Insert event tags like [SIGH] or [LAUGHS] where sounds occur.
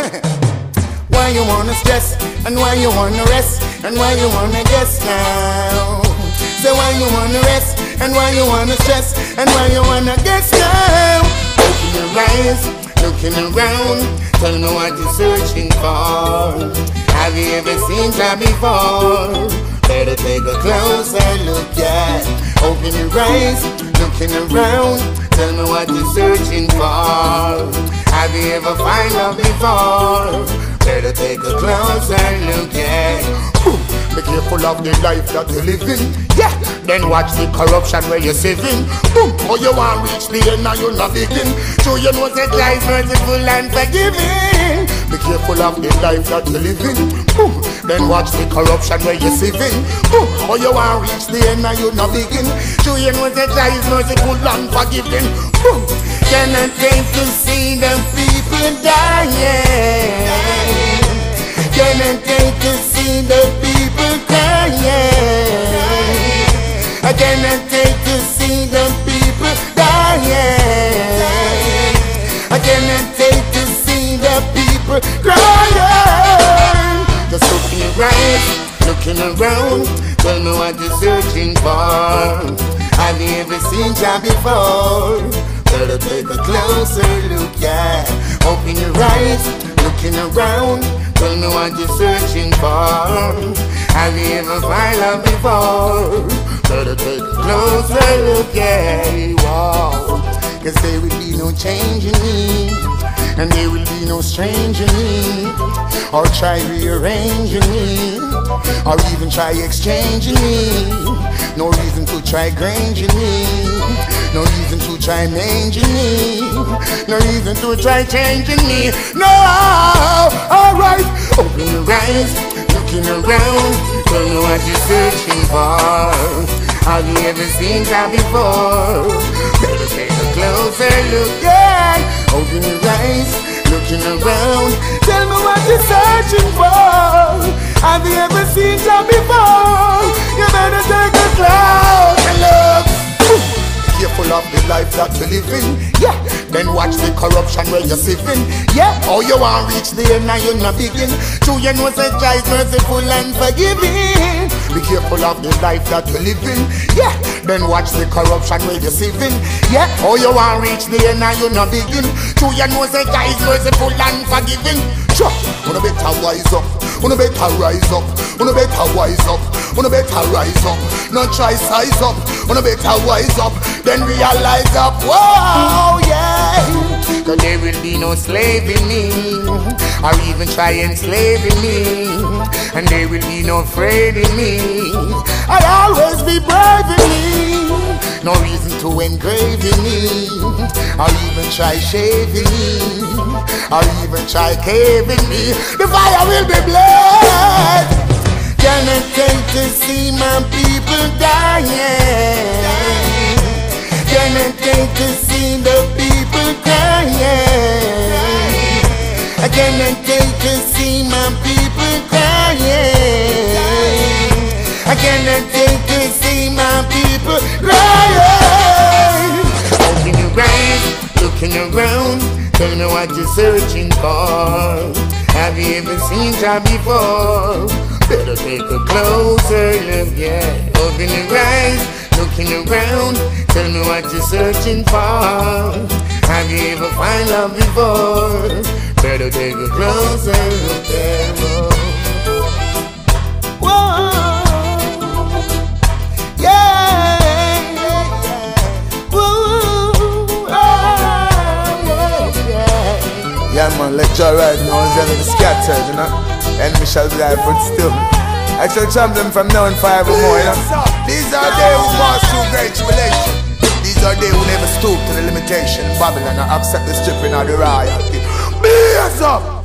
[LAUGHS] why you wanna stress? And why you wanna rest? And why you wanna guess now? Say why you wanna rest? And why you wanna stress? And why you wanna guess now? Open your eyes, looking around. Tell me what you're searching for. Have you ever seen Jah before? Better take a closer look at. Open your eyes, looking around. Tell me what you're searching for. Have you ever find love before? Better take a closer look at. Be careful of the life that you're living. Yeah. Then watch the corruption where you're saving. Boom. Oh, you want reach the end now you're not begin. So you know that life merciful and forgiving. Be careful of the life that you're living. Then watch the corruption where you're saving. Boom. Oh, you want reach the end now you're not begin. So you know that life merciful and forgiving. Boom. Cannot take to see them people dying. Cannot take to see the people crying. I cannot to see the people dying. Crying. Just open your eyes, looking around. Tell me what you're searching for. Have you ever seen Jah before? Better take a closer look, yeah. Open your eyes, looking around. Tell me what you're searching for. Have you ever found love before? Better take a closer look, yeah. Wow. Cause there will be no change in me. And there will be no strange me. Or try rearranging me. Or even try exchanging me. No reason to try granging me. No reason to try manging me. No reason to try changing me. No, alright. Open your eyes, looking around. Don't know what you're searching for. Have you ever seen Jah before? Better take a closer look, yeah. Open your eyes, looking around. Tell me Careful of the life that you're living. Yeah. Then watch the corruption where you're sitting. Yeah. Oh, you want reach there now you're not begin. True, you know say Jah is merciful and forgiving. Be careful of the life that you're living. Yeah. Then watch the corruption where you're sitting. Yeah. Oh, you want reach there now you're not begin. True, you know say Jah is merciful and forgiving. Sure. Wanna better wise up. Wanna better rise up. Wanna better wise up. Wanna better rise up. No try size up. Wanna better wise up. Then realize up. Whoa, yeah. Cause there will be no slave in me. Or even try enslaving me. And there will be no afraid in me. I'll always be brave in me. No reason to engrave in me. Or even try shaving me. Or even try caving me. The fire will be blazed. Cannot take to see my people dying. Cannot take to see the people crying. Cannot take to see my people crying. Cannot take to see my people crying. Open your eyes, looking around. Tell me what you're searching for. Have you ever seen Jah before? Better take a closer look, yeah. Open your eyes, looking around. Tell me what you're searching for. Have you ever find love before? Better take a closer look, yeah. Oh. Let your ride now and then scattered, you know. Enemy shall die, but still. I shall them from now and forevermore, you know. These are they who pass through great tribulation. These are they who never stoop to the limitation. Babylon, I accept the stripping of the royalty. Be up!